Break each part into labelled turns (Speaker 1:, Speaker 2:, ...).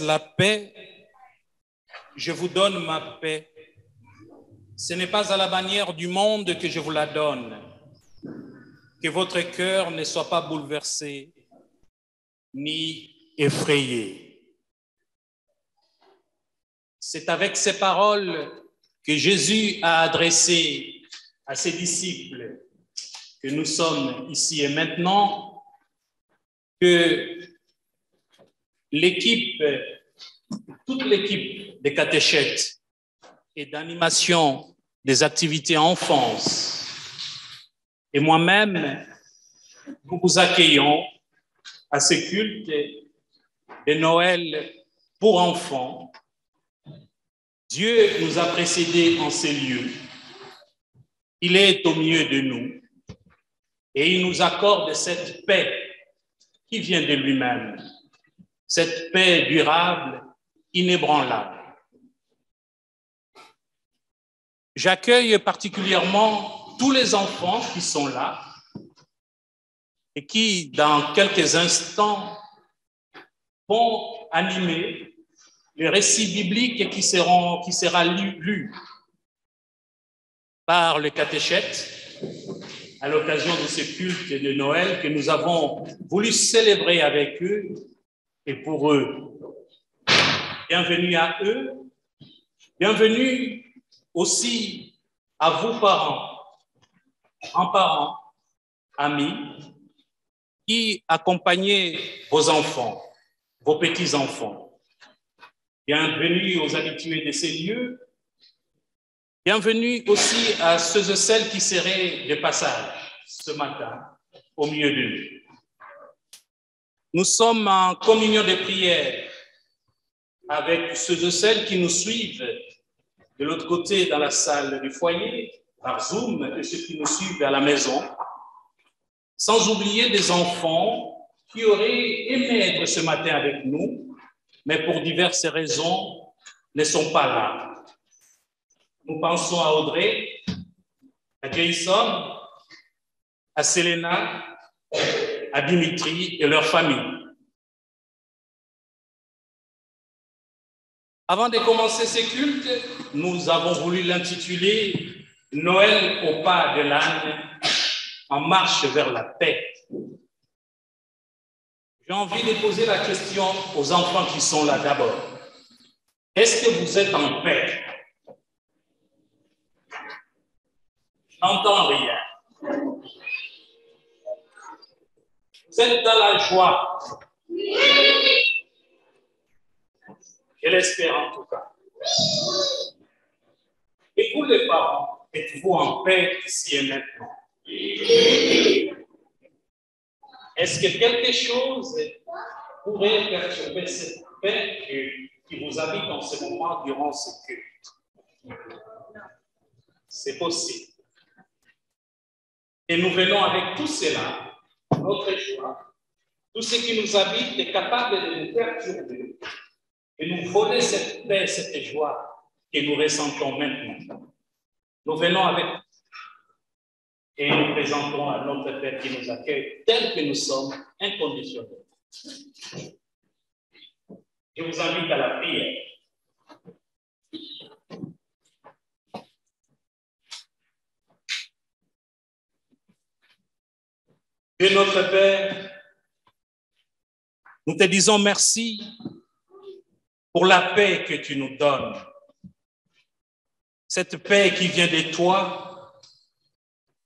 Speaker 1: La paix. Je vous donne ma paix. Ce n'est pas à la manière du monde que je vous la donne. Que votre cœur ne soit pas bouleversé ni effrayé. C'est avec ces paroles que Jésus a adressées à ses disciples que nous sommes ici et maintenant, que l'équipe, toute l'équipe des catéchètes et d'animation des activités enfance et moi-même, nous vous accueillons à ce culte de Noël pour enfants. Dieu nous a précédés en ces lieux. Il est au milieu de nous et il nous accorde cette paix qui vient de lui-même cette paix durable, inébranlable. J'accueille particulièrement tous les enfants qui sont là et qui, dans quelques instants, vont animer les récits bibliques qui, seront, sera lu, par le catéchète à l'occasion de ce culte de Noël que nous avons voulu célébrer avec eux et pour eux. Bienvenue à eux. Bienvenue aussi à vous, parents, grands-parents, amis, qui accompagnez vos enfants, vos petits-enfants. Bienvenue aux habitués de ces lieux. Bienvenue aussi à ceux et celles qui seraient de passage ce matin au milieu de nous. Nous sommes en communion de prière avec ceux et celles qui nous suivent de l'autre côté dans la salle du foyer, par Zoom, et ceux qui nous suivent à la maison, sans oublier des enfants qui auraient aimé être ce matin avec nous, mais pour diverses raisons ne sont pas là. Nous pensons à Audrey, à Jason, à Selena, Dimitri et leur famille. Avant de commencer ces cultes, nous avons voulu l'intituler Noël au pas de l'âne, en marche vers la paix. J'ai envie de poser la question aux enfants qui sont là d'abord. Est-ce que vous êtes en paix? Je n'entends rien. Êtes dans la joie. Je l'espère en tout cas. Et vous les parents, êtes-vous en paix ici et maintenant? Est-ce que quelque chose pourrait perturber cette paix qui vous habite en ce moment durant ce culte? C'est possible. Et nous venons avec tout cela notre joie, tout ce qui nous habite est capable de nous perturber et nous voler cette paix, cette joie que nous ressentons maintenant. Nous venons avec et nous présentons à notre Père qui nous accueille tel que nous sommes, inconditionnels. Je vous invite à la prière. Dieu notre Père, nous te disons merci pour la paix que tu nous donnes. Cette paix qui vient de toi,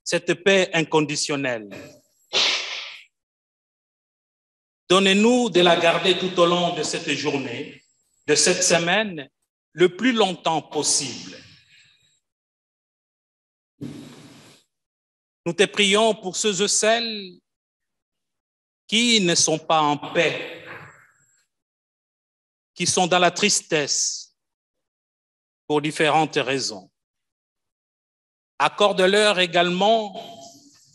Speaker 1: cette paix inconditionnelle. Donnez-nous de la garder tout au long de cette journée, de cette semaine, le plus longtemps possible. Nous te prions pour ceux et celles qui ne sont pas en paix, qui sont dans la tristesse pour différentes raisons. Accorde-leur également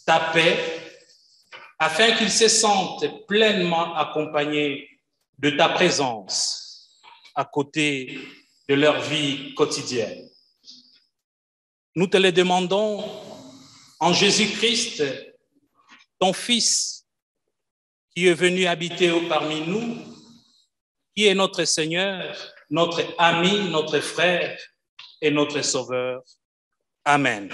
Speaker 1: ta paix afin qu'ils se sentent pleinement accompagnés de ta présence à côté de leur vie quotidienne. Nous te le demandons en Jésus-Christ, ton Fils, qui est venu habiter parmi nous, qui est notre Seigneur, notre ami, notre frère et notre Sauveur. Amen.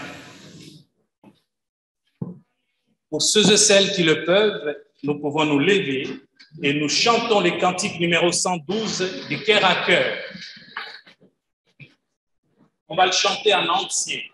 Speaker 1: Pour ceux et celles qui le peuvent, nous pouvons nous lever et nous chantons les cantiques numéro 112 du cœur à cœur. On va le chanter en entier.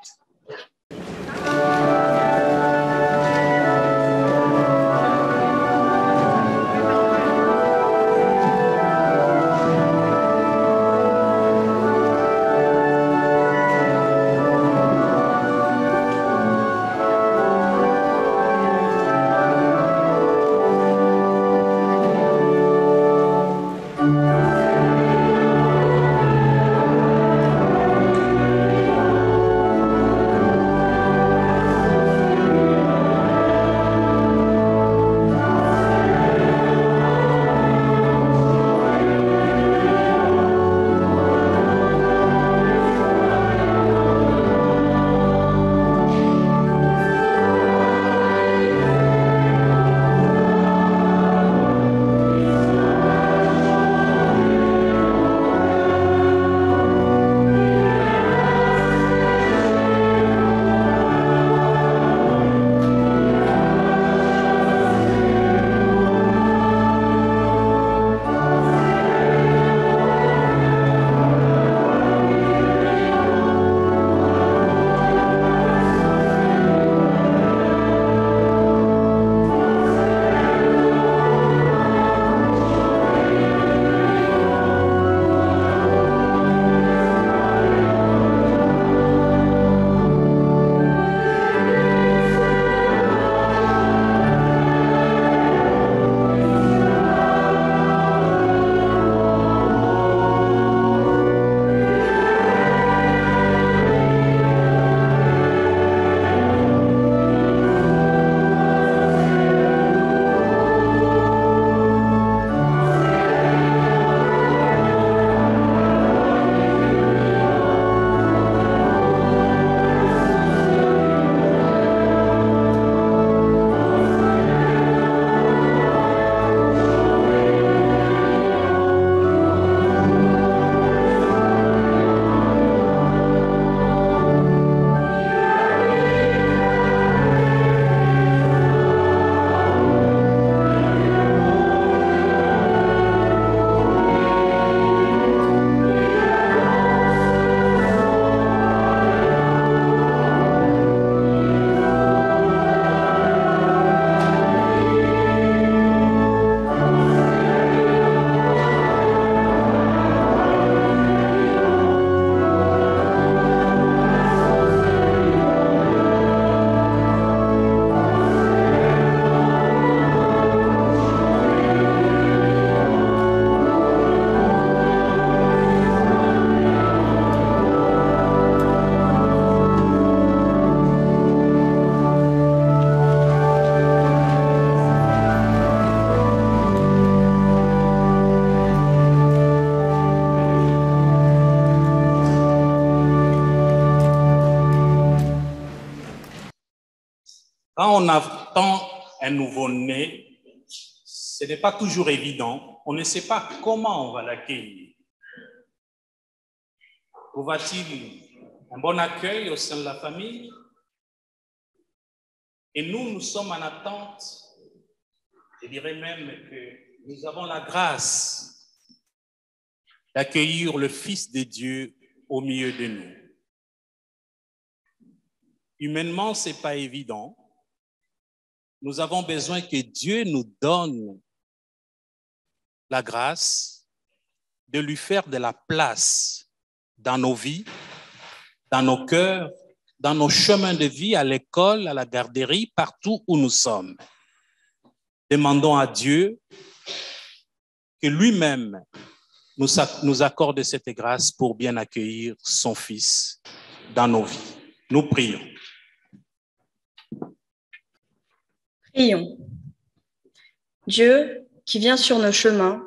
Speaker 1: On attend un nouveau-né, ce n'est pas toujours évident. On ne sait pas comment on va l'accueillir. Trouva-t-il un bon accueil au sein de la famille? Et nous, nous sommes en attente. Je dirais même que nous avons la grâce d'accueillir le Fils de Dieu au milieu de nous. Humainement, ce n'est pas évident nous avons besoin que Dieu nous donne la grâce de lui faire de la place dans nos vies, dans nos cœurs, dans nos chemins de vie, à l'école, à la garderie, partout où nous sommes. Demandons à Dieu que lui-même nous accorde cette grâce pour bien accueillir son Fils dans nos vies. Nous prions.
Speaker 2: Prions. Dieu, qui vient sur nos chemins,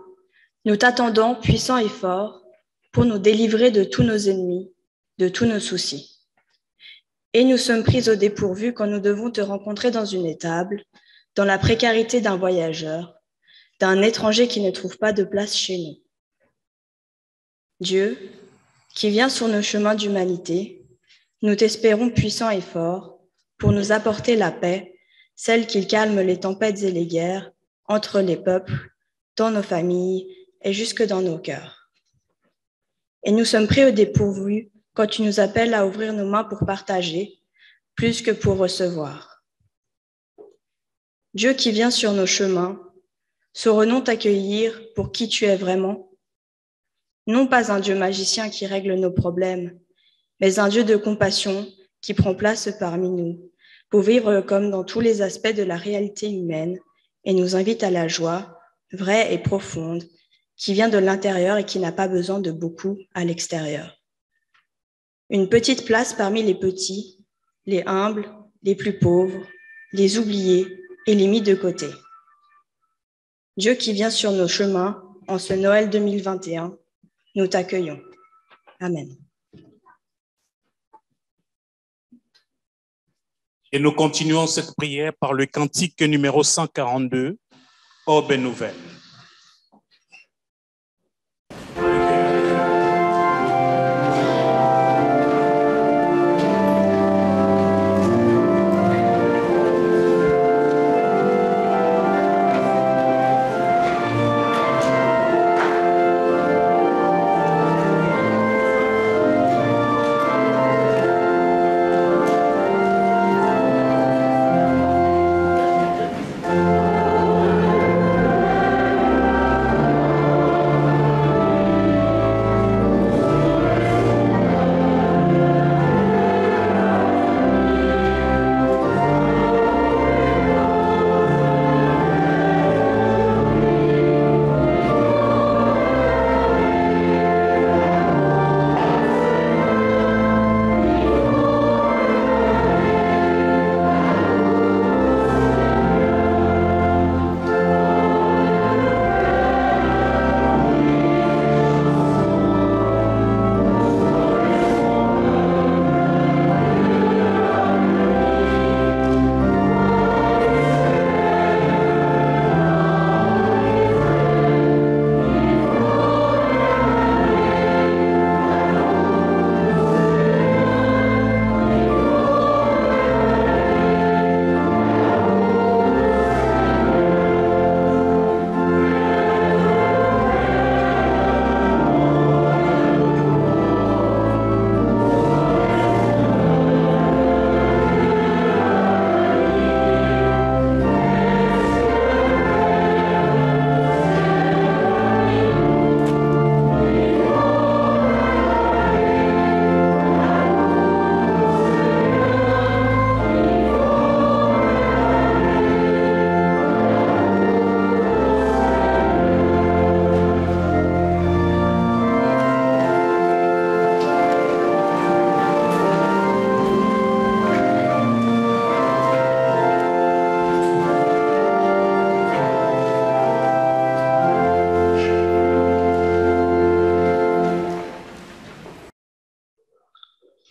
Speaker 2: nous t'attendons puissant et fort pour nous délivrer de tous nos ennemis, de tous nos soucis. Et nous sommes pris au dépourvu quand nous devons te rencontrer dans une étable, dans la précarité d'un voyageur, d'un étranger qui ne trouve pas de place chez nous. Dieu, qui vient sur nos chemins d'humanité, nous t'espérons puissant et fort pour nous apporter la paix, celle qui calme les tempêtes et les guerres entre les peuples, dans nos familles et jusque dans nos cœurs. Et nous sommes prêts au dépourvu quand tu nous appelles à ouvrir nos mains pour partager, plus que pour recevoir. Dieu qui vient sur nos chemins, saurons-nous t'accueillir pour qui tu es vraiment? Non pas un Dieu magicien qui règle nos problèmes, mais un Dieu de compassion qui prend place parmi nous pour vivre comme dans tous les aspects de la réalité humaine et nous invite à la joie, vraie et profonde, qui vient de l'intérieur et qui n'a pas besoin de beaucoup à l'extérieur. Une petite place parmi les petits, les humbles, les plus pauvres, les oubliés et les mis de côté. Dieu qui vient sur nos chemins en ce Noël 2021 nous t'accueillons. Amen.
Speaker 1: Et nous continuons cette prière par le cantique numéro 142, Aube nouvelle.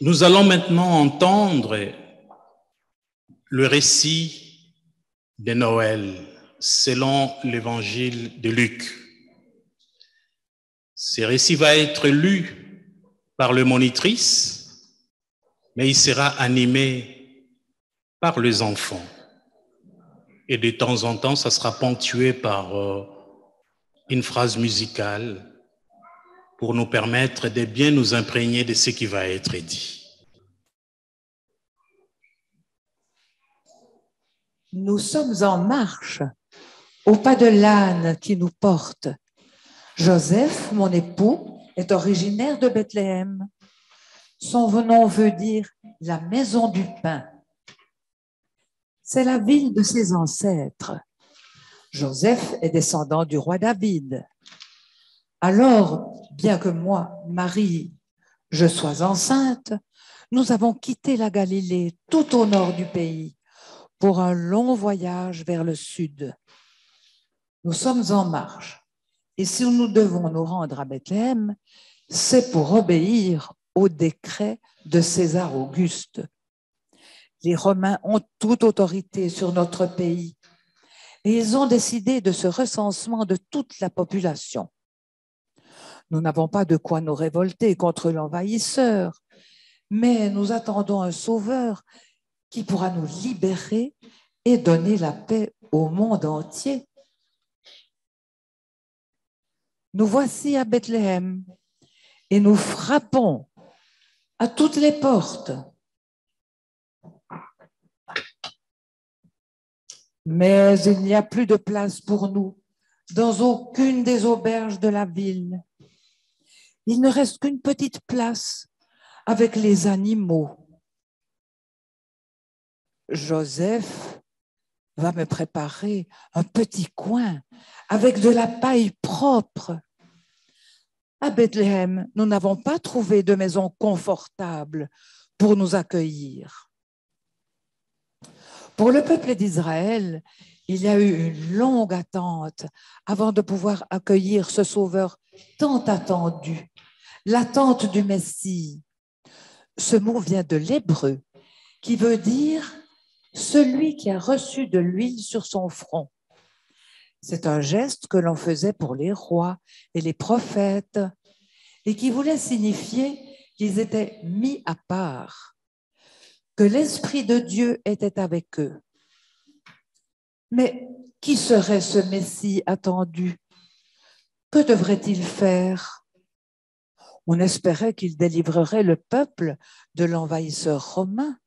Speaker 1: Nous allons maintenant entendre le récit de Noël selon l'évangile de Luc. Ce récit va être lu par le monitrice, mais il sera animé par les enfants. Et de temps en temps, ça sera ponctué par euh, une phrase musicale pour nous permettre de bien nous imprégner de ce qui va être dit.
Speaker 3: Nous sommes en marche au pas de l'âne qui nous porte. Joseph, mon époux, est originaire de Bethléem. Son nom veut dire la maison du pain. C'est la ville de ses ancêtres. Joseph est descendant du roi David. Alors, bien que moi, Marie, je sois enceinte, nous avons quitté la Galilée tout au nord du pays pour un long voyage vers le sud. Nous sommes en marche et si nous devons nous rendre à Bethléem, c'est pour obéir au décret de César Auguste. Les Romains ont toute autorité sur notre pays et ils ont décidé de ce recensement de toute la population. Nous n'avons pas de quoi nous révolter contre l'envahisseur, mais nous attendons un sauveur qui pourra nous libérer et donner la paix au monde entier. Nous voici à Bethléem et nous frappons à toutes les portes. Mais il n'y a plus de place pour nous dans aucune des auberges de la ville. Il ne reste qu'une petite place avec les animaux. Joseph va me préparer un petit coin avec de la paille propre. À Bethléem, nous n'avons pas trouvé de maison confortable pour nous accueillir. Pour le peuple d'Israël, il y a eu une longue attente avant de pouvoir accueillir ce sauveur tant attendu, l'attente du Messie. Ce mot vient de l'hébreu, qui veut dire celui qui a reçu de l'huile sur son front. C'est un geste que l'on faisait pour les rois et les prophètes et qui voulait signifier qu'ils étaient mis à part, que l'Esprit de Dieu était avec eux. Mais qui serait ce Messie attendu? Que devrait-il faire? On espérait qu'il délivrerait le peuple de l'envahisseur romain,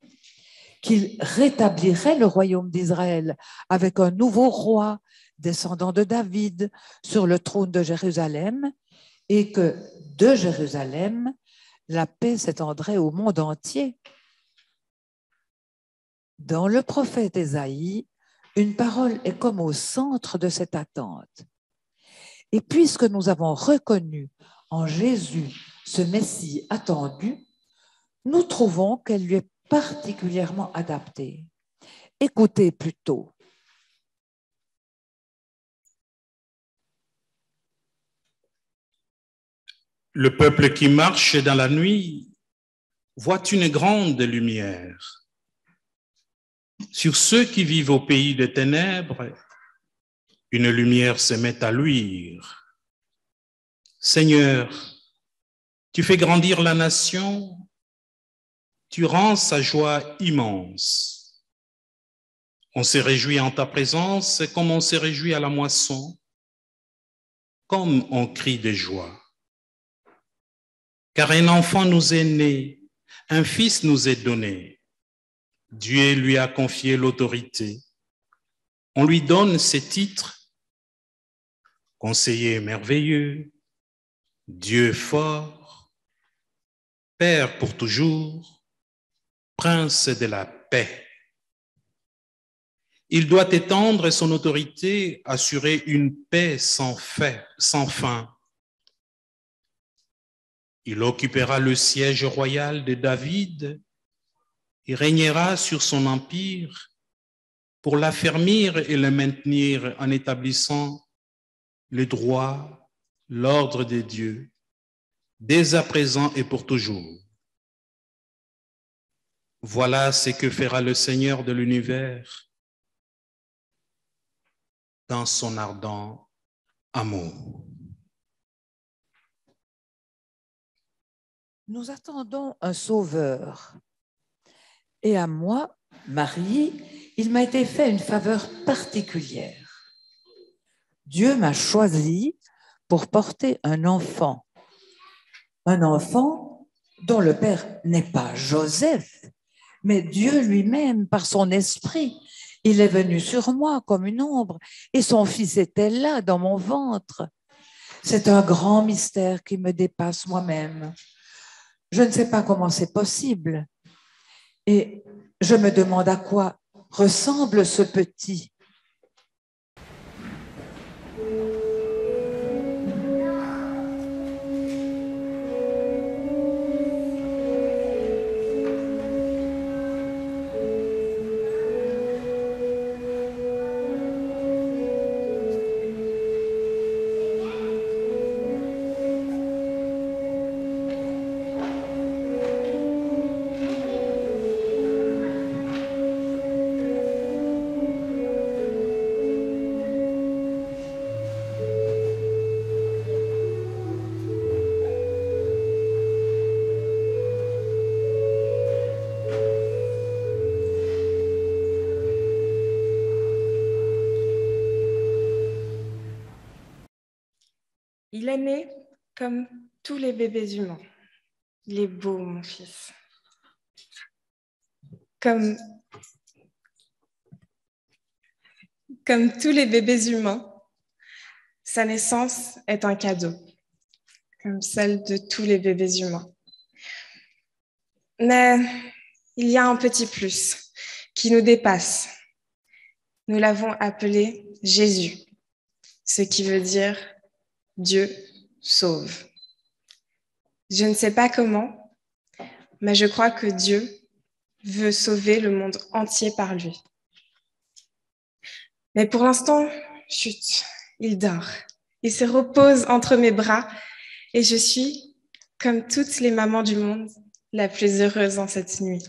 Speaker 3: qu'il rétablirait le royaume d'Israël avec un nouveau roi descendant de David sur le trône de Jérusalem et que de Jérusalem, la paix s'étendrait au monde entier. Dans le prophète Ésaïe, une parole est comme au centre de cette attente. Et puisque nous avons reconnu en Jésus ce Messie attendu, nous trouvons qu'elle lui est particulièrement adaptée. Écoutez plutôt.
Speaker 1: Le peuple qui marche dans la nuit voit une grande lumière. Sur ceux qui vivent au pays des ténèbres, une lumière se met à luire. Seigneur, tu fais grandir la nation, tu rends sa joie immense. On s'est réjoui en ta présence comme on s'est réjoui à la moisson, comme on crie de joie car un enfant nous est né, un fils nous est donné. Dieu lui a confié l'autorité. On lui donne ses titres. Conseiller merveilleux, Dieu fort, Père pour toujours, Prince de la paix. Il doit étendre son autorité, assurer une paix sans, sans fin il occupera le siège royal de David et régnera sur son empire pour l'affermir et le maintenir en établissant le droit, l'ordre de Dieu, dès à présent et pour toujours. Voilà ce que fera le Seigneur de l'univers dans son ardent amour.
Speaker 3: Nous attendons un sauveur. Et à moi, Marie, il m'a été fait une faveur particulière. Dieu m'a choisi pour porter un enfant. Un enfant dont le père n'est pas Joseph, mais Dieu lui-même par son esprit. Il est venu sur moi comme une ombre et son fils était là dans mon ventre. C'est un grand mystère qui me dépasse moi-même. Je ne sais pas comment c'est possible. Et je me demande à quoi ressemble ce petit.
Speaker 4: Il est né comme tous les bébés humains. Il est beau, mon fils. Comme, comme tous les bébés humains, sa naissance est un cadeau, comme celle de tous les bébés humains. Mais il y a un petit plus qui nous dépasse. Nous l'avons appelé Jésus, ce qui veut dire Dieu sauve. Je ne sais pas comment, mais je crois que Dieu veut sauver le monde entier par lui. Mais pour l'instant, chut, il dort. Il se repose entre mes bras et je suis, comme toutes les mamans du monde, la plus heureuse en cette nuit.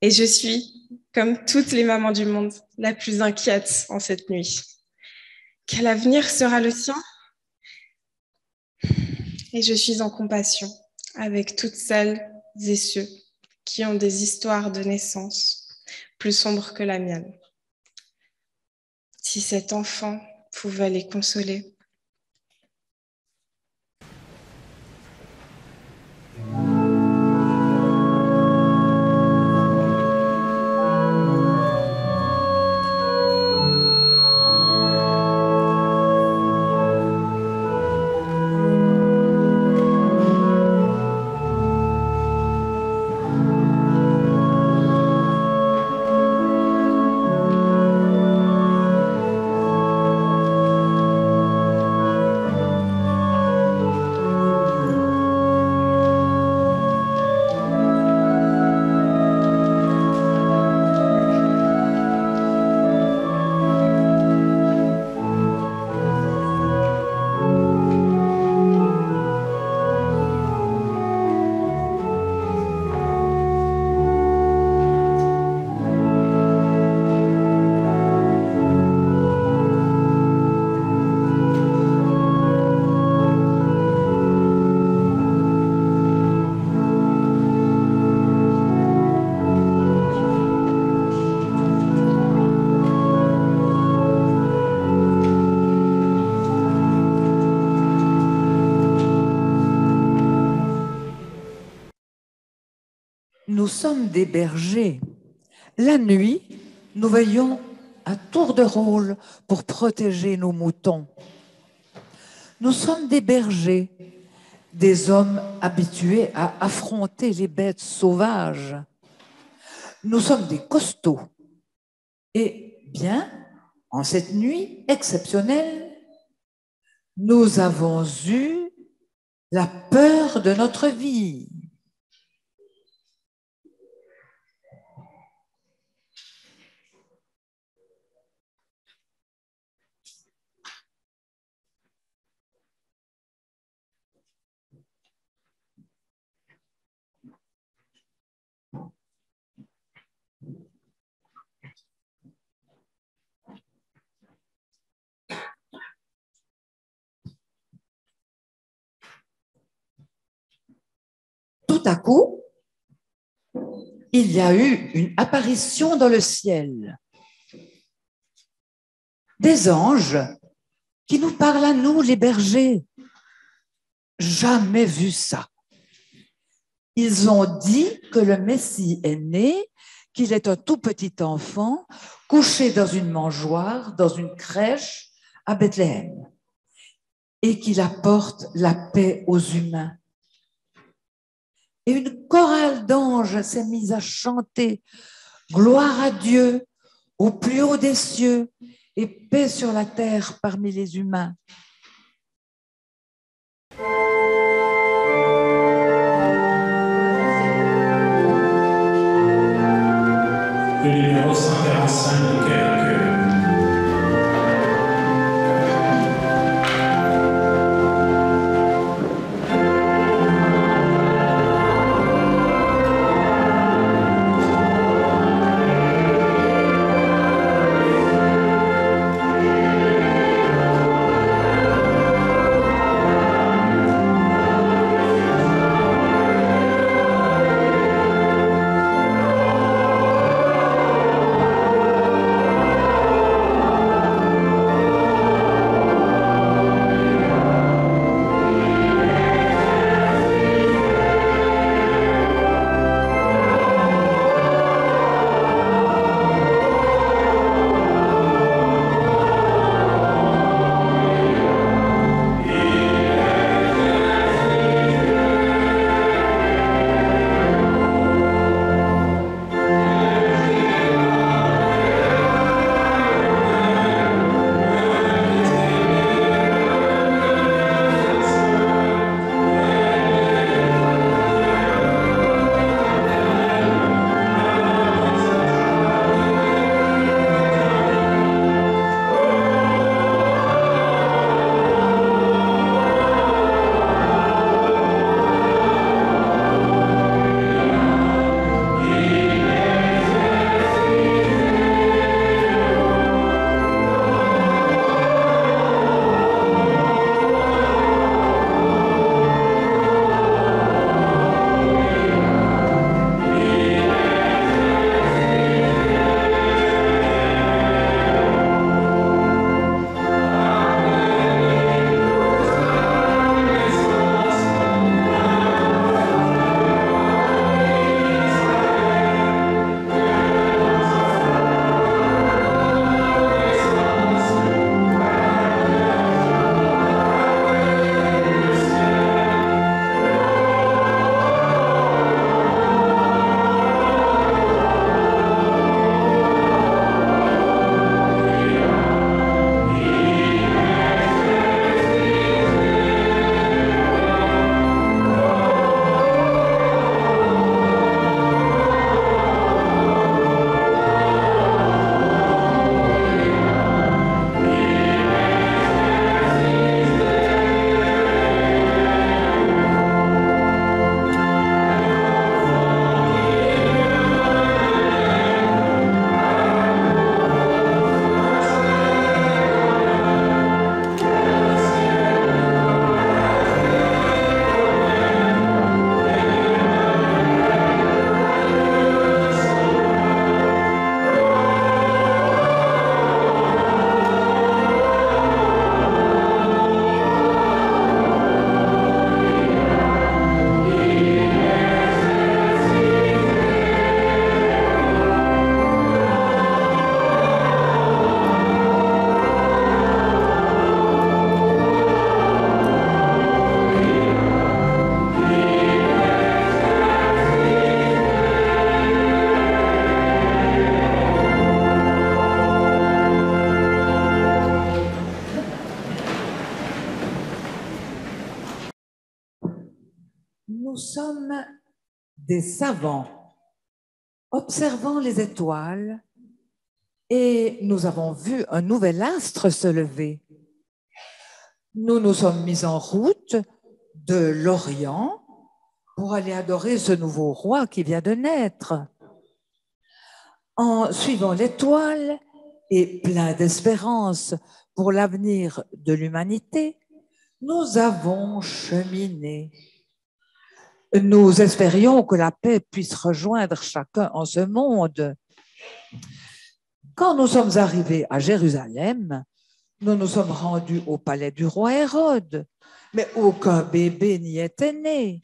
Speaker 4: Et je suis, comme toutes les mamans du monde, la plus inquiète en cette nuit. Quel avenir sera le sien? Et je suis en compassion avec toutes celles et ceux qui ont des histoires de naissance plus sombres que la mienne. Si cet enfant pouvait les consoler.
Speaker 3: Bergers. La nuit, nous veillons à tour de rôle pour protéger nos moutons. Nous sommes des bergers, des hommes habitués à affronter les bêtes sauvages. Nous sommes des costauds. Et bien, en cette nuit exceptionnelle, nous avons eu la peur de notre vie. Tout à coup, il y a eu une apparition dans le ciel. Des anges qui nous parlent à nous, les bergers. Jamais vu ça. Ils ont dit que le Messie est né, qu'il est un tout petit enfant couché dans une mangeoire, dans une crèche à Bethléem, et qu'il apporte la paix aux humains. Et une chorale d'anges s'est mise à chanter Gloire à Dieu au plus haut des cieux et paix sur la terre parmi les humains. Savants observant les étoiles et nous avons vu un nouvel astre se lever. Nous nous sommes mis en route de l'Orient pour aller adorer ce nouveau roi qui vient de naître. En suivant l'étoile et plein d'espérance pour l'avenir de l'humanité, nous avons cheminé. Nous espérions que la paix puisse rejoindre chacun en ce monde. Quand nous sommes arrivés à Jérusalem, nous nous sommes rendus au palais du roi Hérode, mais aucun bébé n'y était né.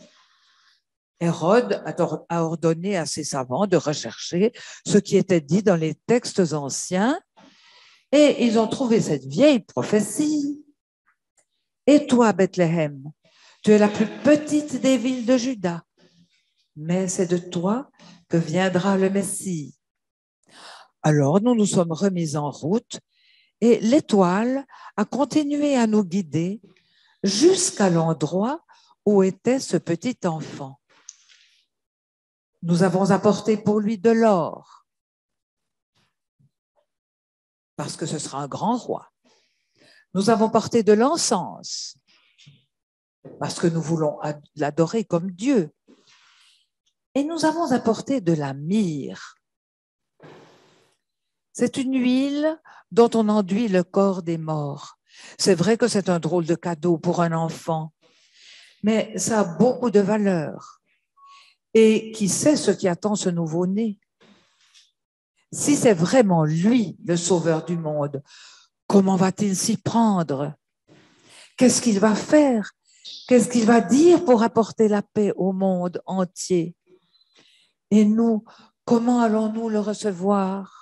Speaker 3: Hérode a ordonné à ses savants de rechercher ce qui était dit dans les textes anciens et ils ont trouvé cette vieille prophétie. Et toi, Bethléem, tu es la plus petite des villes de Juda, mais c'est de toi que viendra le Messie. Alors nous nous sommes remis en route et l'étoile a continué à nous guider jusqu'à l'endroit où était ce petit enfant. Nous avons apporté pour lui de l'or, parce que ce sera un grand roi. Nous avons porté de l'encens, parce que nous voulons l'adorer comme Dieu. Et nous avons apporté de la myrrhe. C'est une huile dont on enduit le corps des morts. C'est vrai que c'est un drôle de cadeau pour un enfant, mais ça a beaucoup de valeur. Et qui sait ce qui attend ce nouveau-né? Si c'est vraiment lui, le sauveur du monde, comment va-t-il s'y prendre? Qu'est-ce qu'il va faire? Qu'est-ce qu'il va dire pour apporter la paix au monde entier? Et nous, comment allons-nous le recevoir?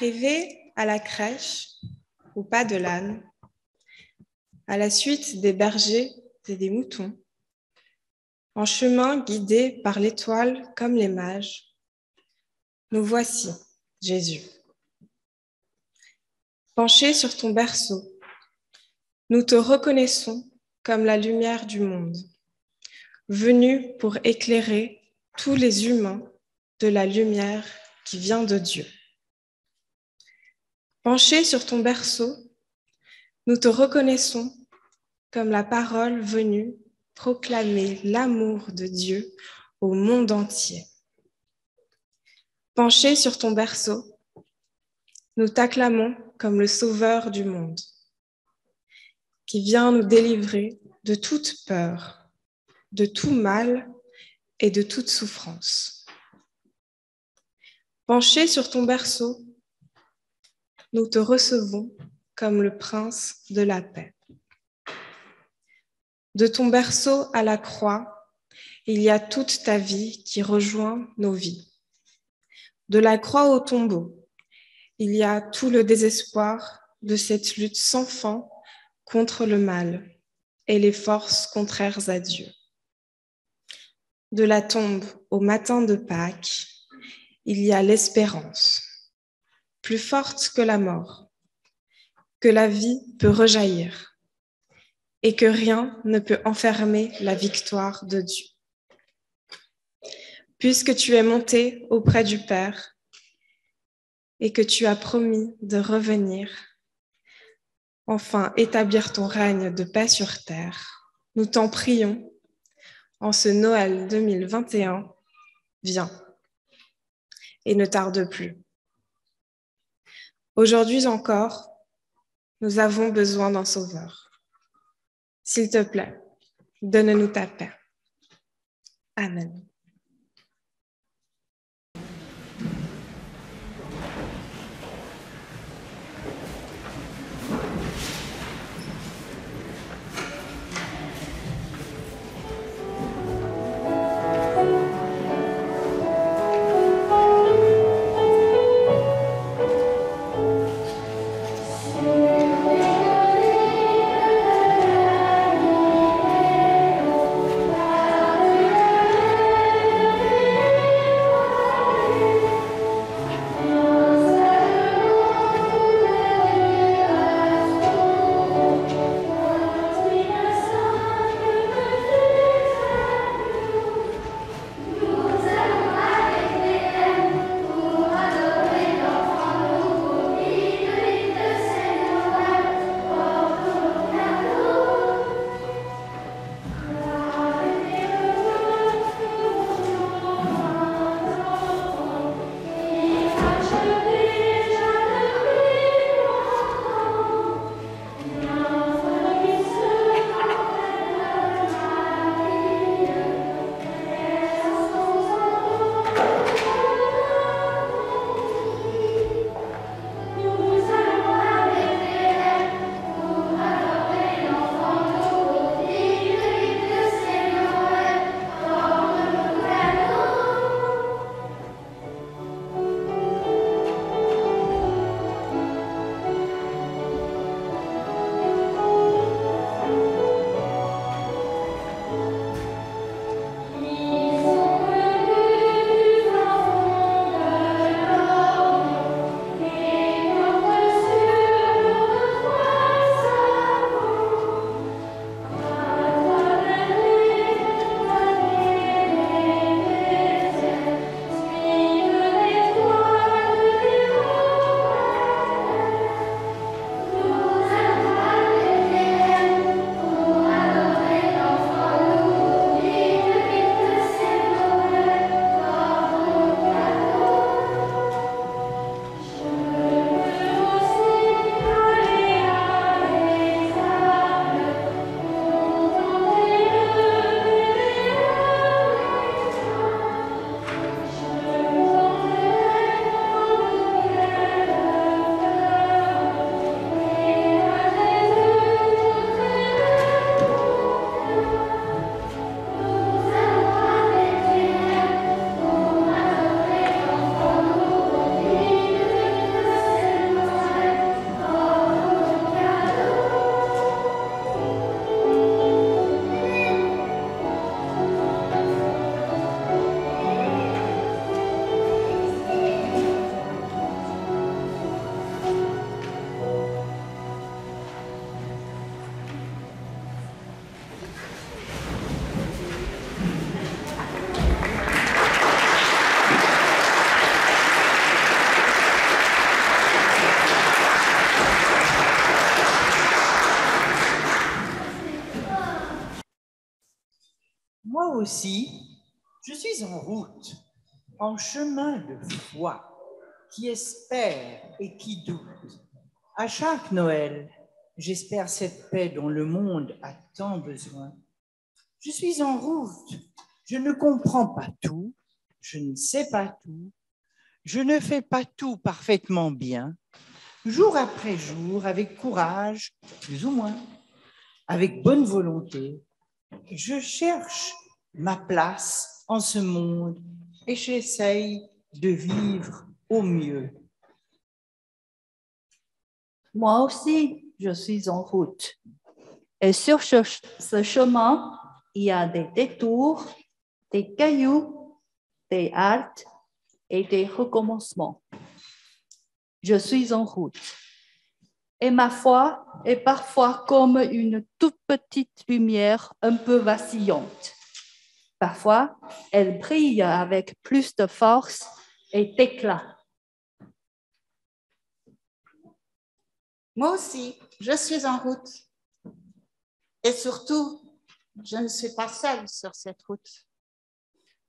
Speaker 4: Arrivé à la crèche, au pas de l'âne, à la suite des bergers et des moutons, en chemin guidé par l'étoile comme les mages, nous voici, Jésus. Penché sur ton berceau, nous te reconnaissons comme la lumière du monde, venu pour éclairer tous les humains de la lumière qui vient de Dieu. Penché sur ton berceau, nous te reconnaissons comme la parole venue proclamer l'amour de Dieu au monde entier. Penché sur ton berceau, nous t'acclamons comme le sauveur du monde. qui vient nous délivrer de toute peur, de tout mal et de toute souffrance. Penché sur ton berceau, nous te recevons comme le prince de la paix. De ton berceau à la croix, il y a toute ta vie qui rejoint nos vies. De la croix au tombeau, il y a tout le désespoir de cette lutte sans fin contre le mal et les forces contraires à Dieu. De la tombe au matin de Pâques, il y a l'espérance, plus forte que la mort, que la vie peut rejaillir et que rien ne peut enfermer la victoire de Dieu. Puisque tu es monté auprès du Père et que tu as promis de revenir, enfin établir ton règne de paix sur terre, nous t'en prions en ce Noël 2021. Viens et ne tarde plus. Aujourd'hui encore, nous avons besoin d'un sauveur. S'il te plaît, donne-nous ta paix. Amen.
Speaker 5: Aussi, je suis en route, en chemin de foi, qui espère et qui doute. À chaque Noël, J'espère cette paix dont le monde a tant besoin. Je suis en route. Je ne comprends pas tout. Je ne sais pas tout. Je ne fais pas tout parfaitement bien. Jour après jour, avec courage, plus ou moins, avec bonne volonté, je cherche ma place en ce monde et j'essaye de vivre au mieux.
Speaker 6: Moi aussi, je suis en route. Et sur ce, chemin, il y a des détours, des cailloux, des haltes et des recommencements. Je suis en route. Et ma foi est parfois comme une toute petite lumière un peu vacillante. Parfois, elle brille avec plus de force et d'éclat.
Speaker 7: Moi aussi, je suis en route. Et surtout, je ne suis pas seule sur cette route.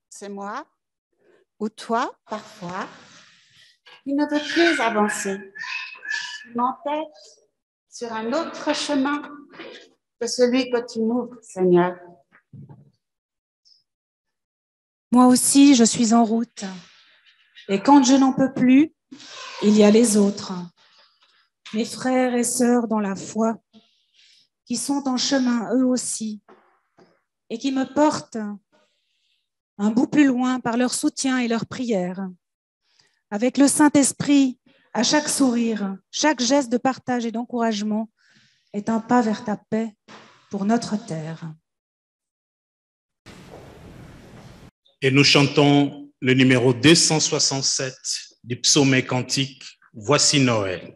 Speaker 7: C'est moi, ou toi, parfois, qui ne veux plus avancer. Je m'entête sur un autre chemin que celui que tu m'ouvres, Seigneur.
Speaker 8: Moi aussi, je suis en route. Et quand je n'en peux plus, il y a les autres, mes frères et sœurs dans la foi, qui sont en chemin eux aussi, et qui me portent un bout plus loin par leur soutien et leur prière. Avec le Saint-Esprit, à chaque sourire, chaque geste de partage et d'encouragement est un pas vers ta paix pour notre terre.
Speaker 1: Et nous chantons le numéro 267 du psaume cantique Voici Noël.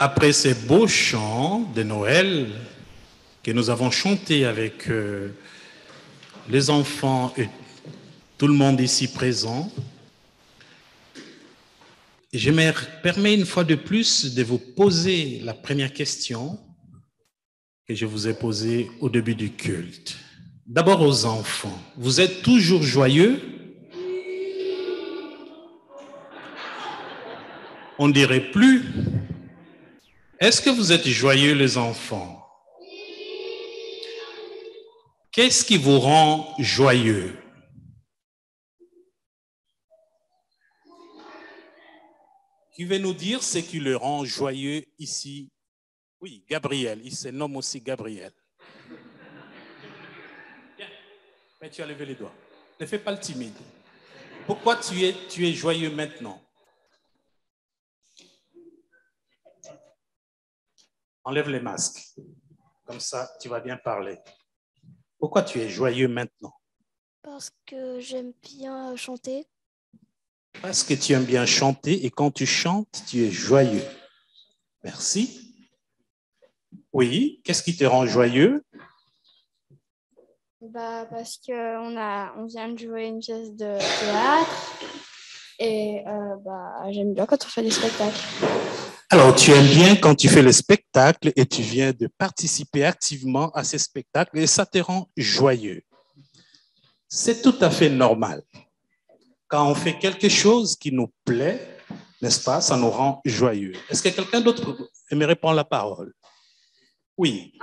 Speaker 1: Après ces beaux chants de Noël, que nous avons chanté avec euh, les enfants et tout le monde ici présent, je me permets une fois de plus de vous poser la première question que je vous ai posée au début du culte. D'abord aux enfants. Vous êtes toujours joyeux? On dirait plus. Est-ce que vous êtes joyeux les enfants? Qu'est-ce qui vous rend joyeux? Qui veut nous dire ce qui le rend joyeux ici? Oui, Gabriel. Il se nomme aussi Gabriel. Bien. Mais tu as levé les doigts. Ne fais pas le timide. Pourquoi tu es, tu es joyeux maintenant? Enlève les masques. Comme ça, tu vas bien parler. Pourquoi tu es joyeux maintenant?
Speaker 9: Parce que j'aime bien chanter.
Speaker 1: Parce que tu aimes bien chanter et quand tu chantes, tu es joyeux. Merci. Oui, qu'est-ce qui te rend joyeux?
Speaker 9: Bah, Parce qu'on on vient de jouer une pièce de théâtre et euh, bah, j'aime bien quand on fait des spectacles.
Speaker 1: Alors, tu aimes bien quand tu fais le spectacle et tu viens de participer activement à ces spectacles et ça te rend joyeux. C'est tout à fait normal. Quand on fait quelque chose qui nous plaît, n'est-ce pas, ça nous rend joyeux. Est-ce que quelqu'un d'autre aimerait prendre la parole? Oui.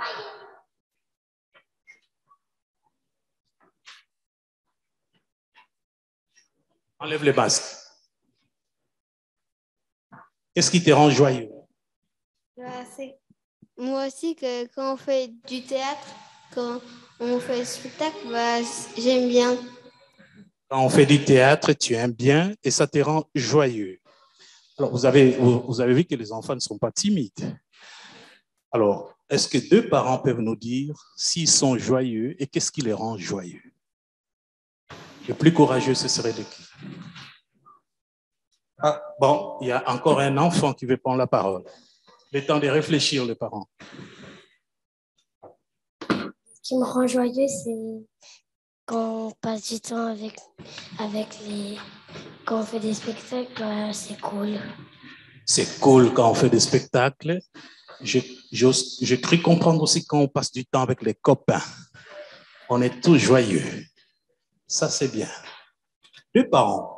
Speaker 1: Enlève les masques. Qu'est-ce qui te rend joyeux?
Speaker 9: Bah, Moi aussi, que quand on fait du théâtre, quand on fait du spectacle, bah, j'aime bien.
Speaker 1: Quand on fait du théâtre, tu aimes bien et ça te rend joyeux. Alors, vous avez, vous avez vu que les enfants ne sont pas timides. Alors, est-ce que deux parents peuvent nous dire s'ils sont joyeux et qu'est-ce qui les rend joyeux? Le plus courageux, ce serait de qui? Ah, bon, il y a encore un enfant qui veut prendre la parole. Le temps de réfléchir, les parents.
Speaker 9: Ce qui me rend joyeux, c'est quand on passe du temps avec, avec les. Quand on fait des spectacles, bah, c'est cool.
Speaker 1: C'est cool quand on fait des spectacles. Je, cru comprendre aussi quand on passe du temps avec les copains. On est tous joyeux. Ça, c'est bien. Les parents,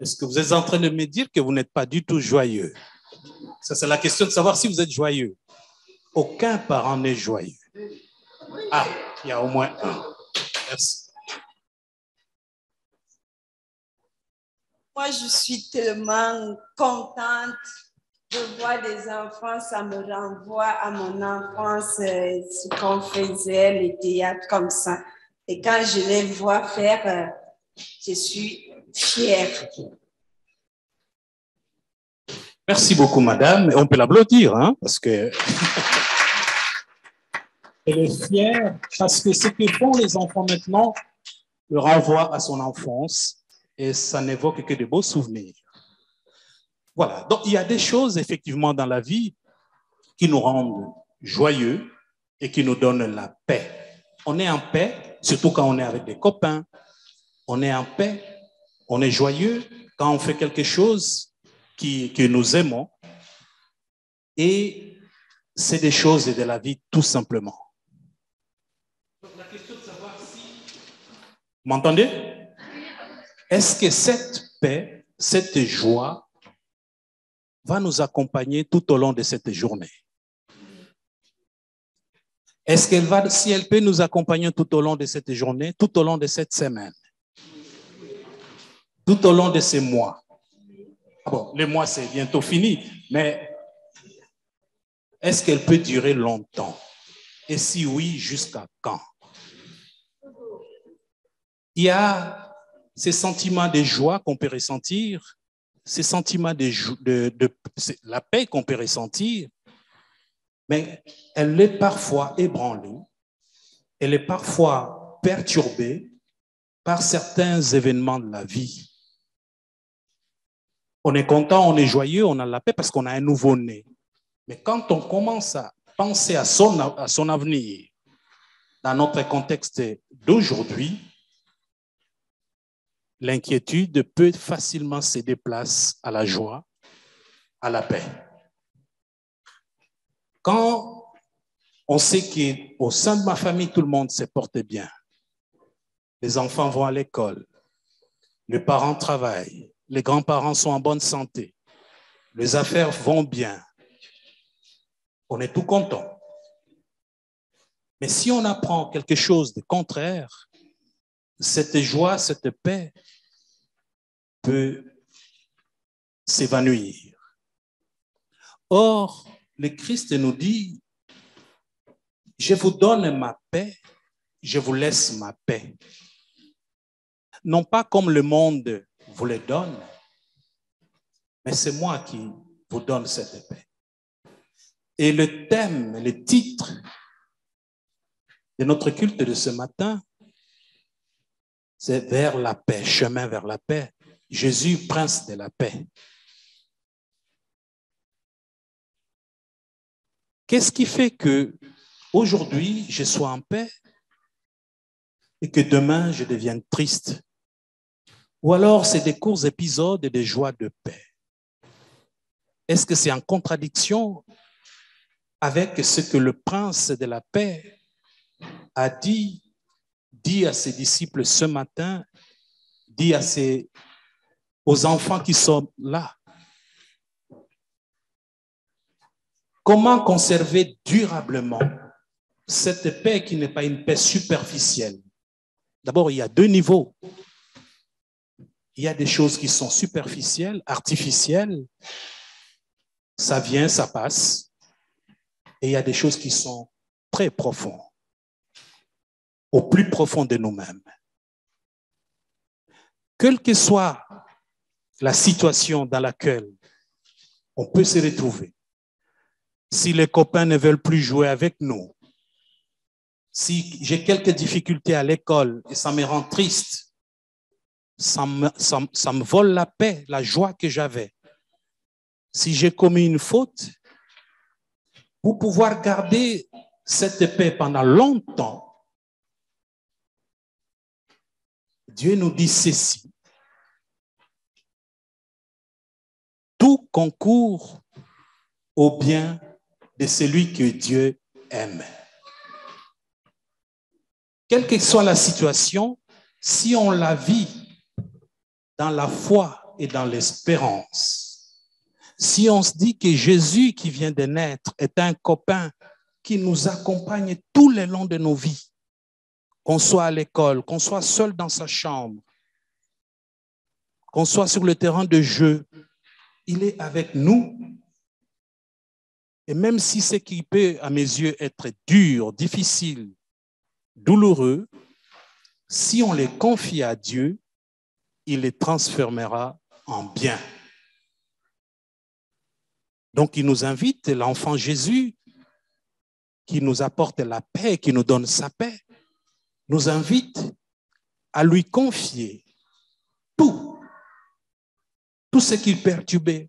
Speaker 1: Est-ce que vous êtes en train de me dire que vous n'êtes pas du tout joyeux? Ça, c'est la question de savoir si vous êtes joyeux. Aucun parent n'est joyeux. Ah, il y a au moins un. Merci.
Speaker 10: Moi, je suis tellement contente de voir des enfants. Ça me renvoie à mon enfance, euh, ce qu'on faisait, les théâtres comme ça. Et quand je les vois faire, euh, je suis fière.
Speaker 1: Merci beaucoup, madame. On peut l'applaudir, hein, parce que. Elle est fière parce que ce que font les enfants maintenant le renvoie à son enfance et ça n'évoque que de beaux souvenirs. Voilà. Donc, il y a des choses, effectivement, dans la vie qui nous rendent joyeux et qui nous donnent la paix. On est en paix, surtout quand on est avec des copains. On est en paix on est joyeux quand on fait quelque chose que nous aimons. Et c'est des choses de la vie tout simplement. m'entendez? Est-ce que cette paix, cette joie va nous accompagner tout au long de cette journée? Est-ce qu'elle va, si elle peut nous accompagner tout au long de cette journée, tout au long de cette semaine? Tout au long de ces mois. Bon, les mois, c'est bientôt fini, mais est-ce qu'elle peut durer longtemps? Et si oui, jusqu'à quand? Il y a ces sentiments de joie qu'on peut ressentir, ces sentiments de la paix qu'on peut ressentir, mais elle est parfois ébranlée, elle est parfois perturbée par certains événements de la vie on est content, on est joyeux, on a la paix parce qu'on a un nouveau-né. Mais quand on commence à penser à son, à son avenir dans notre contexte d'aujourd'hui, l'inquiétude peut facilement se déplacer à la joie, à la paix. Quand on sait qu'au sein de ma famille, tout le monde se porte bien, les enfants vont à l'école, les parents travaillent, les grands-parents sont en bonne santé, les affaires vont bien, on est tout content. Mais si on apprend quelque chose de contraire, cette joie, cette paix peut s'évanouir. Or, le Christ nous dit, je vous donne ma paix, je vous laisse ma paix. Non pas comme le monde vous le donne, mais c'est moi qui vous donne cette paix. Et le thème, le titre de notre culte de ce matin, c'est vers la paix, chemin vers la paix. Jésus, prince de la paix. Qu'est-ce qui fait que aujourd'hui je sois en paix et que demain je devienne triste? Ou alors c'est des courts épisodes de joie de paix Est-ce que c'est en contradiction avec ce que le prince de la paix a dit, dit à ses disciples ce matin, dit à ses, aux enfants qui sont là? Comment conserver durablement cette paix qui n'est pas une paix superficielle? D'abord, il y a deux niveaux. Il y a des choses qui sont superficielles, artificielles. Ça vient, ça passe. Et il y a des choses qui sont très profondes, au plus profond de nous-mêmes. Quelle que soit la situation dans laquelle on peut se retrouver, si les copains ne veulent plus jouer avec nous, si j'ai quelques difficultés à l'école et ça me rend triste, ça me, ça, ça me vole la paix, la joie que j'avais. Si j'ai commis une faute, pour pouvoir garder cette paix pendant longtemps, Dieu nous dit ceci. Tout concourt au bien de celui que Dieu aime. Quelle que soit la situation, si on la vit dans la foi et dans l'espérance, si on se dit que Jésus qui vient de naître est un copain qui nous accompagne tout le long de nos vies, qu'on soit à l'école, qu'on soit seul dans sa chambre, qu'on soit sur le terrain de jeu, il est avec nous. Et même si ce qui peut, à mes yeux, être dur, difficile, douloureux, si on les confie à Dieu, il les transformera en bien. Donc il nous invite, l'enfant Jésus, qui nous apporte la paix, qui nous donne sa paix, nous invite à lui confier tout, tout ce qui perturbe,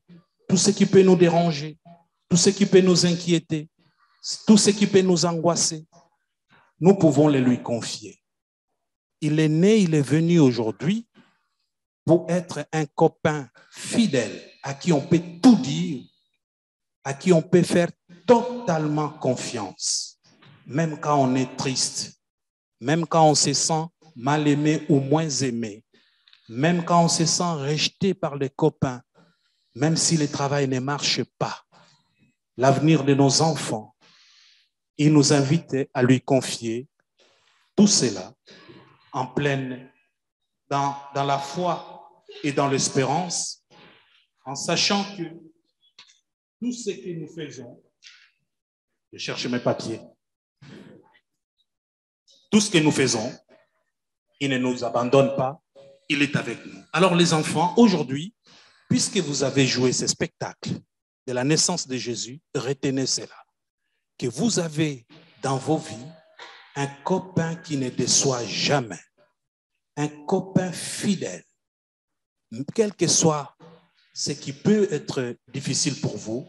Speaker 1: tout ce qui peut nous déranger, tout ce qui peut nous inquiéter, tout ce qui peut nous angoisser, nous pouvons les lui confier. Il est né, il est venu aujourd'hui pour être un copain fidèle à qui on peut tout dire, à qui on peut faire totalement confiance, même quand on est triste, même quand on se sent mal aimé ou moins aimé, même quand on se sent rejeté par les copains, même si le travail ne marche pas l'avenir de nos enfants. Il nous invite à lui confier tout cela en pleine, dans, dans la foi et dans l'espérance, en sachant que tout ce que nous faisons, je cherche mes papiers, tout ce que nous faisons, il ne nous abandonne pas, il est avec nous. Alors les enfants, aujourd'hui, puisque vous avez joué ce spectacle, de la naissance de Jésus, retenez cela, que vous avez dans vos vies un copain qui ne déçoit jamais, un copain fidèle, quel que soit ce qui peut être difficile pour vous,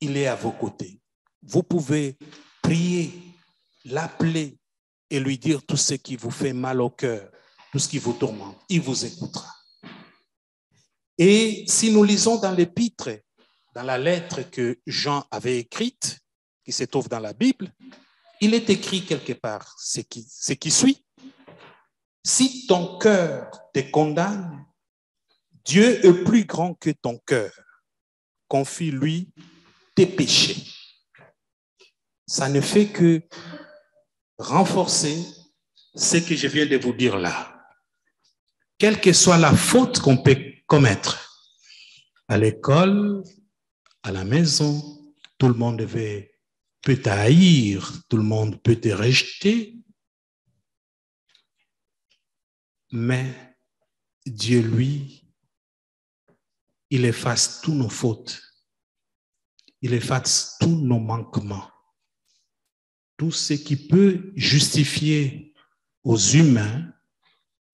Speaker 1: il est à vos côtés. Vous pouvez prier, l'appeler et lui dire tout ce qui vous fait mal au cœur, tout ce qui vous tourmente. Il vous écoutera. Et si nous lisons dans l'épître, dans la lettre que Jean avait écrite, qui se trouve dans la Bible, il est écrit quelque part ce qui, suit. Si ton cœur te condamne, Dieu est plus grand que ton cœur. Confie-lui tes péchés. Ça ne fait que renforcer ce que je viens de vous dire là. Quelle que soit la faute qu'on peut commettre, à l'école, à la maison, tout le monde peut haïr, tout le monde peut te rejeter, mais Dieu, lui, il efface tous nos fautes, il efface tous nos manquements, tout ce qui peut justifier aux humains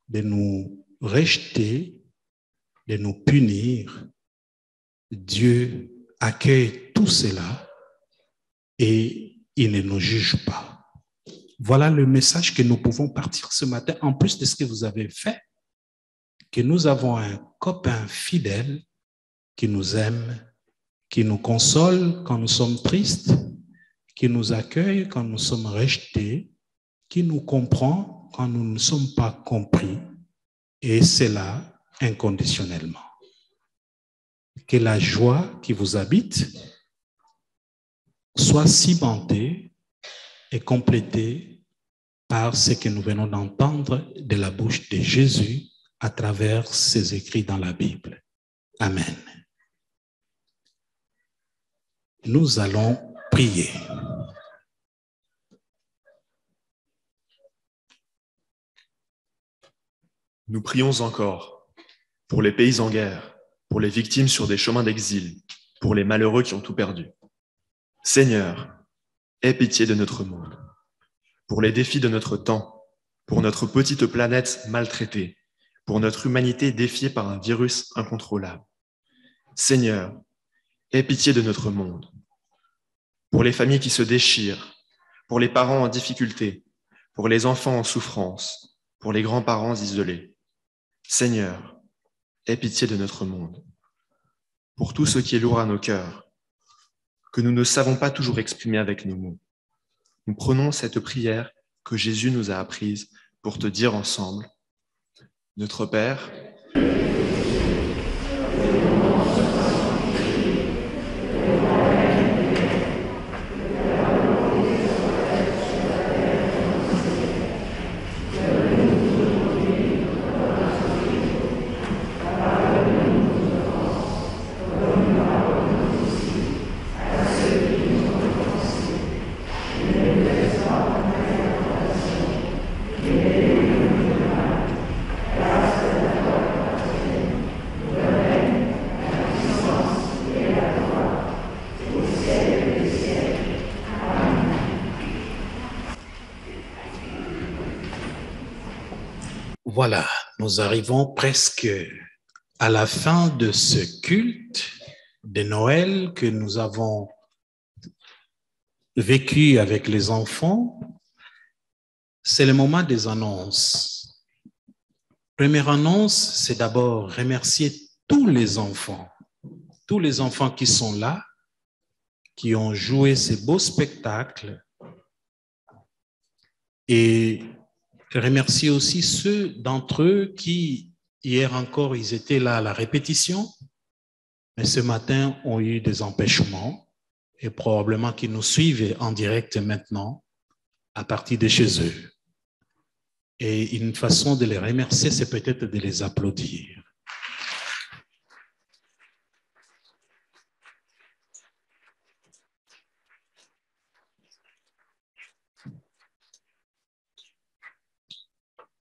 Speaker 1: de nous rejeter, de nous punir. Dieu accueille tout cela et il ne nous juge pas. Voilà le message que nous pouvons partir ce matin, en plus de ce que vous avez fait, que nous avons un copain fidèle qui nous aime, qui nous console quand nous sommes tristes, qui nous accueille quand nous sommes rejetés, qui nous comprend quand nous ne sommes pas compris, et cela inconditionnellement. Que la joie qui vous habite soit cimentée et complétée par ce que nous venons d'entendre de la bouche de Jésus à travers ses écrits dans la Bible. Amen. Nous allons prier.
Speaker 11: Nous prions encore pour les pays en guerre, pour les victimes sur des chemins d'exil, pour les malheureux qui ont tout perdu. Seigneur, aie pitié de notre monde, pour les défis de notre temps, pour notre petite planète maltraitée, pour notre humanité défiée par un virus incontrôlable. Seigneur, aie pitié de notre monde, pour les familles qui se déchirent, pour les parents en difficulté, pour les enfants en souffrance, pour les grands-parents isolés. Seigneur, aie pitié de notre monde, pour tout ce qui est lourd à nos cœurs, que nous ne savons pas toujours exprimer avec nos mots. Nous prenons cette prière que Jésus nous a apprise pour te dire ensemble, Notre Père,
Speaker 1: Voilà, nous arrivons presque à la fin de ce culte de Noël que nous avons vécu avec les enfants. C'est le moment des annonces. Première annonce, c'est d'abord remercier tous les enfants, tous les enfants qui sont là, qui ont joué ces beaux spectacles et remercier aussi ceux d'entre eux qui, hier encore, ils étaient là à la répétition, mais ce matin ont eu des empêchements et probablement qu'ils nous suivent en direct maintenant à partir de chez eux. Et une façon de les remercier, c'est peut-être de les applaudir.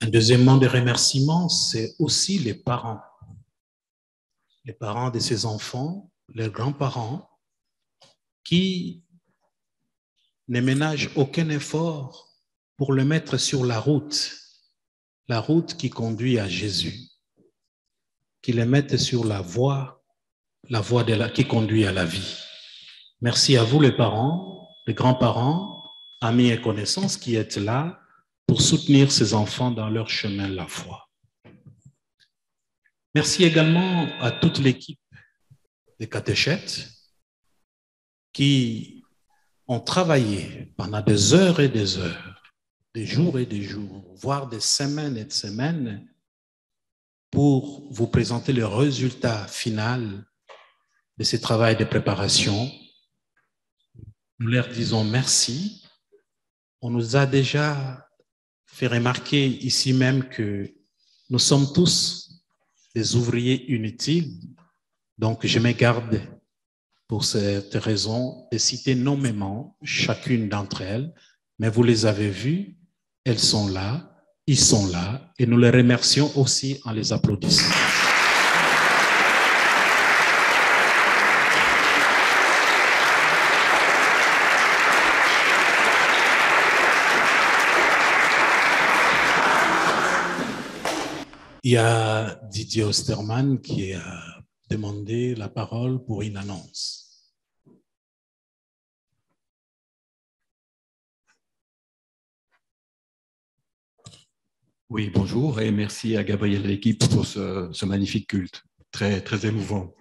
Speaker 1: Un deuxièmement de remerciements, c'est aussi les parents. Les parents de ces enfants, les grands-parents, qui ne ménagent aucun effort pour le mettre sur la route, la route qui conduit à Jésus, qui le mettent sur la voie, la voie qui conduit à la vie. Merci à vous les parents, les grands-parents, amis et connaissances qui êtes là pour soutenir ces enfants dans leur chemin de la foi. Merci également à toute l'équipe des catéchètes qui ont travaillé pendant des heures et des heures, des jours et des jours, voire des semaines et des semaines pour vous présenter le résultat final de ce travail de préparation. Nous leur disons merci. On nous a déjà fait remarquer ici même que nous sommes tous des ouvriers inutiles. Donc, je me garde pour cette raison de citer nommément chacune d'entre elles, mais vous les avez vues, elles sont là, ils sont là, et nous les remercions aussi en les applaudissant. Il y a Didier Osterman qui a demandé la parole pour une annonce.
Speaker 12: Oui, bonjour et merci à Gabriel et l'équipe pour ce, magnifique culte, très, très émouvant.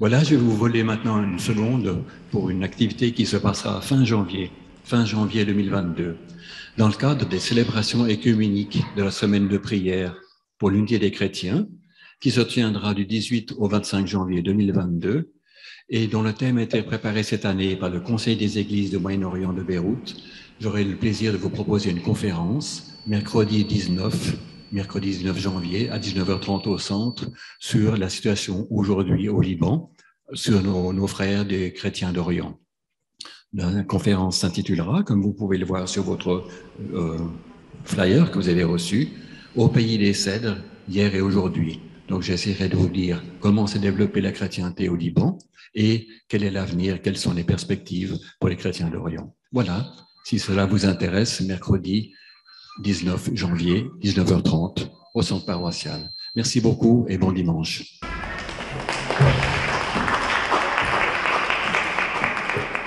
Speaker 12: Voilà, je vais vous voler maintenant une seconde pour une activité qui se passera fin janvier, fin janvier 2022, dans le cadre des célébrations écuméniques de la semaine de prière pour l'unité des chrétiens, qui se tiendra du 18 au 25 janvier 2022 et dont le thème a été préparé cette année par le Conseil des Églises de Moyen-Orient de Beyrouth. J'aurai le plaisir de vous proposer une conférence mercredi 19, mercredi 19 janvier à 19h30 au centre sur la situation aujourd'hui au Liban, sur nos, frères des chrétiens d'Orient. La conférence s'intitulera, comme vous pouvez le voir sur votre euh, flyer que vous avez reçu, Au pays des cèdres, hier et aujourd'hui. Donc j'essaierai de vous dire comment s'est développée la chrétienté au Liban et quel est l'avenir, quelles sont les perspectives pour les chrétiens d'Orient. Voilà, si cela vous intéresse, mercredi 19 janvier, 19h30, au centre paroissial. Merci beaucoup et bon dimanche.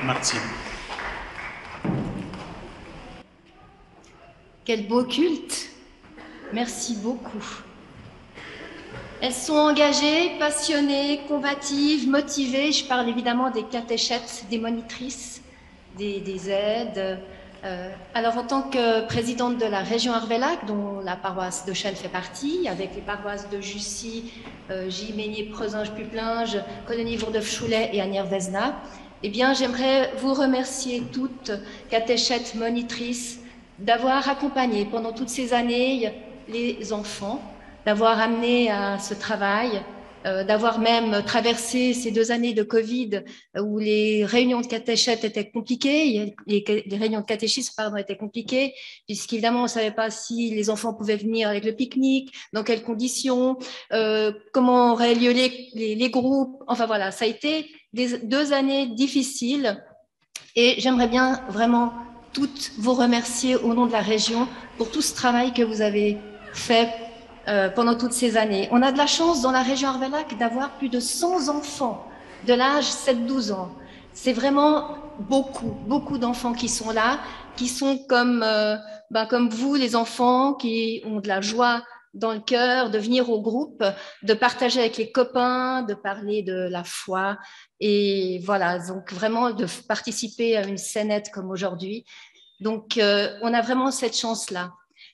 Speaker 1: Martine.
Speaker 13: Quel beau culte. Merci beaucoup. Elles sont engagées, passionnées, combatives, motivées. Je parle évidemment des catéchètes, des monitrices, des, des aides. Euh, alors, en tant que présidente de la région Arvélac, dont la paroisse de Chêne fait partie, avec les paroisses de Jussy, euh, Gilménier, Preusinge, Puplinge, Colonie Vourdeuf-Choulet et Agnières-Vesna, eh bien, j'aimerais vous remercier toutes, catéchètes, monitrices, d'avoir accompagné pendant toutes ces années les enfants, d'avoir amené à ce travail, euh, d'avoir même traversé ces deux années de Covid où les réunions de catéchètes étaient compliquées, les, réunions de catéchisme pardon, étaient compliquées, puisqu'évidemment on ne savait pas si les enfants pouvaient venir avec le pique-nique, dans quelles conditions, euh, comment auraient lieu les, groupes. Enfin voilà, ça a été deux années difficiles et j'aimerais bien vraiment toutes vous remercier au nom de la région pour tout ce travail que vous avez fait euh, pendant toutes ces années. On a de la chance dans la région Arvelac d'avoir plus de 100 enfants de l'âge 7-12 ans. C'est vraiment beaucoup, beaucoup d'enfants qui sont là, qui sont comme, ben, comme vous, les enfants, qui ont de la joie dans le cœur, de venir au groupe, de partager avec les copains, de parler de la foi. Et voilà, donc vraiment de participer à une scénette comme aujourd'hui. Donc, euh, on a vraiment cette chance-là.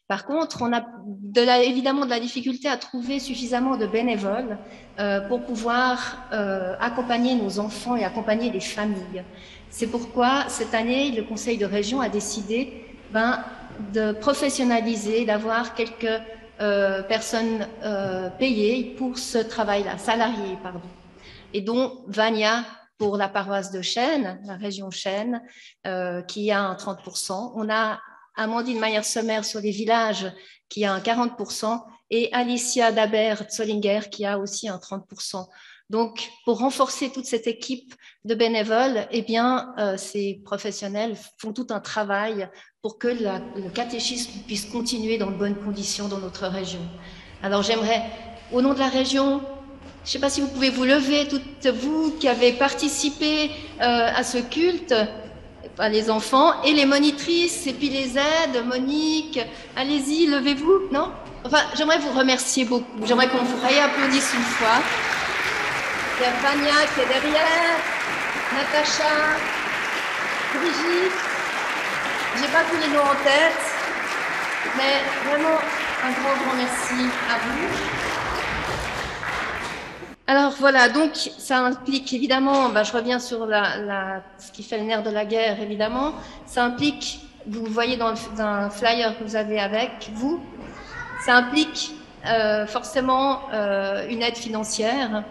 Speaker 13: Par contre, on a de la, évidemment de la difficulté à trouver suffisamment de bénévoles euh, pour pouvoir euh, accompagner nos enfants et accompagner les familles. C'est pourquoi cette année, le Conseil de région a décidé ben, de professionnaliser, d'avoir quelques euh, personnes euh, payées pour ce travail-là, salariées, pardon. Et dont Vania pour la paroisse de Chêne, la région Chêne, euh, qui a un 30%. On a Amandine Mayer-Sommer sur les villages qui a un 40% et Alicia Dabert-Zollinger qui a aussi un 30%. Donc, pour renforcer toute cette équipe de bénévoles, eh bien, euh, ces professionnels font tout un travail pour que le catéchisme puisse continuer dans de bonnes conditions dans notre région. Alors, j'aimerais, au nom de la région, Je ne sais pas si vous pouvez vous lever, toutes vous qui avez participé euh, à ce culte, les enfants, et les monitrices, et puis les aides, Monique, allez-y, levez-vous, non? Enfin, j'aimerais vous remercier beaucoup. J'aimerais qu'on vous réapplaudisse une fois. Il y a Vania qui est derrière, Natacha, Brigitte. J'ai pas tous les noms en tête, mais vraiment un grand, grand merci à vous. Alors voilà, donc ça implique évidemment, ben, je reviens sur la, la, ce qui fait le nerf de la guerre évidemment, ça implique, vous voyez dans le, dans flyer que vous avez avec vous, ça implique euh, forcément euh, une aide financière.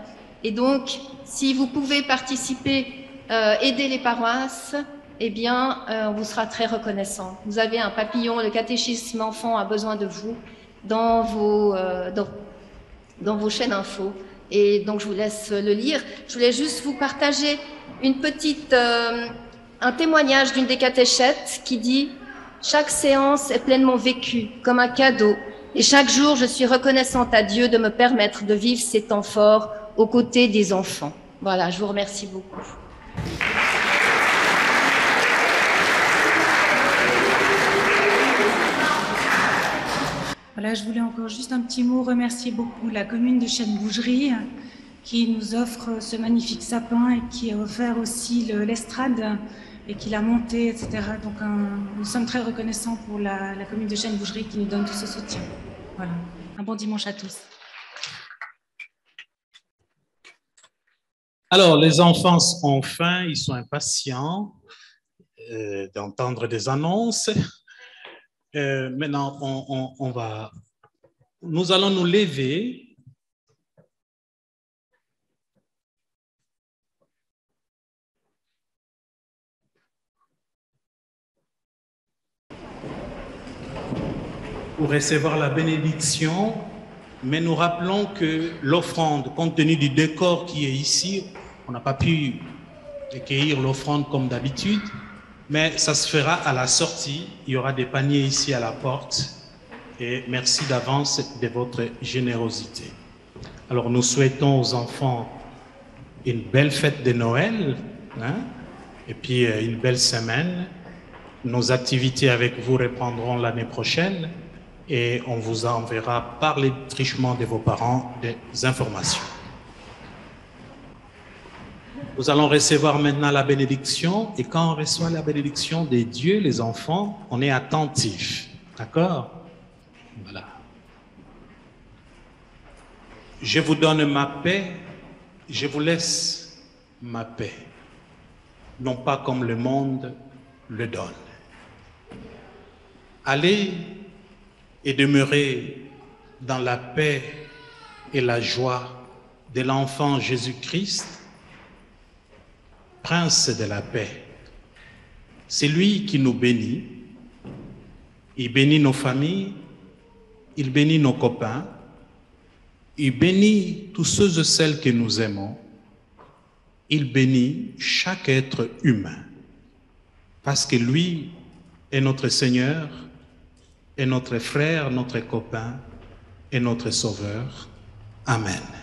Speaker 13: Et donc, si vous pouvez participer, euh, aider les paroisses, eh bien, euh, on vous sera très reconnaissant. Vous avez un papillon, le catéchisme enfant a besoin de vous dans vos, euh, dans, vos chaînes info. Et donc, je vous laisse le lire. Je voulais juste vous partager une petite, euh, un témoignage d'une des catéchètes qui dit Chaque séance est pleinement vécue comme un cadeau. Et chaque jour, je suis reconnaissante à Dieu de me permettre de vivre ces temps forts aux côtés des enfants. Voilà, je vous remercie beaucoup.
Speaker 8: Voilà, je voulais encore juste un petit mot remercier beaucoup la commune de Chêne-Bougerie qui nous offre ce magnifique sapin et qui a offert aussi le- l'estrade et qui l'a monté, etc. Donc nous sommes très reconnaissants pour la, la commune de Chêne-Bougerie qui nous donne tout ce soutien. Voilà, un bon dimanche à tous.
Speaker 1: Alors, les enfants ont faim, ils sont impatients euh, d'entendre des annonces. Euh, maintenant, on, on- va, nous allons nous lever. Pour recevoir la bénédiction, mais nous rappelons que l'offrande, compte tenu du décor qui est ici, on n'a pas pu accueillir l'offrande comme d'habitude, mais ça se fera à la sortie. Il y aura des paniers ici à la porte. Et merci d'avance de votre générosité. Alors nous souhaitons aux enfants une belle fête de Noël hein, et puis euh, une belle semaine. Nos activités avec vous reprendront l'année prochaine et on vous enverra par les trichements de vos parents des informations. Nous allons recevoir maintenant la bénédiction et quand on reçoit la bénédiction des dieux, les enfants, on est attentif. D'accord? Voilà. Je vous donne ma paix, je vous laisse ma paix, non pas comme le monde le donne. Allez et demeurez dans la paix et la joie de l'enfant Jésus-Christ, Prince de la paix. C'est lui qui nous bénit. Il bénit nos familles, il bénit nos copains, il bénit tous ceux et celles que nous aimons, il bénit chaque être humain, parce que lui est notre Seigneur, est notre frère, notre copain et notre Sauveur. Amen.